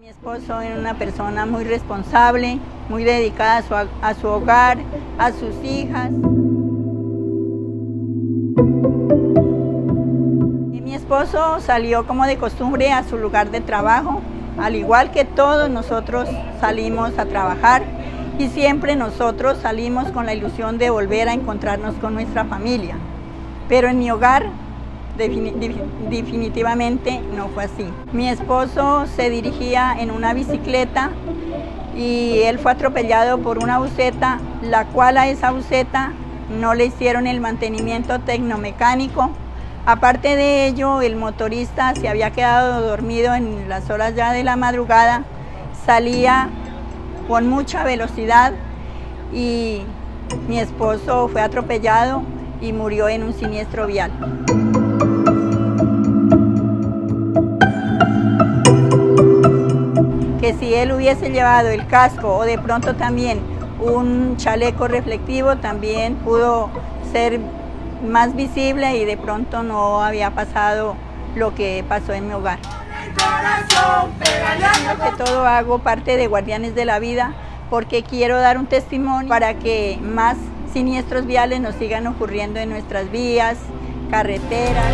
Mi esposo era una persona muy responsable, muy dedicada a su, a su hogar, a sus hijas. Y mi esposo salió como de costumbre a su lugar de trabajo, al igual que todos nosotros salimos a trabajar y siempre nosotros salimos con la ilusión de volver a encontrarnos con nuestra familia. Pero en mi hogar definitivamente no fue así. Mi esposo se dirigía en una bicicleta y él fue atropellado por una buceta, la cual a esa buceta no le hicieron el mantenimiento tecnomecánico. Aparte de ello, el motorista se había quedado dormido en las horas ya de la madrugada, salía con mucha velocidad y mi esposo fue atropellado y murió en un siniestro vial. Si él hubiese llevado el casco o de pronto también un chaleco reflectivo, también pudo ser más visible y de pronto no había pasado lo que pasó en mi hogar. Que todo hago parte de Guardianes de la Vida porque quiero dar un testimonio para que más siniestros viales nos sigan ocurriendo en nuestras vías, carreteras.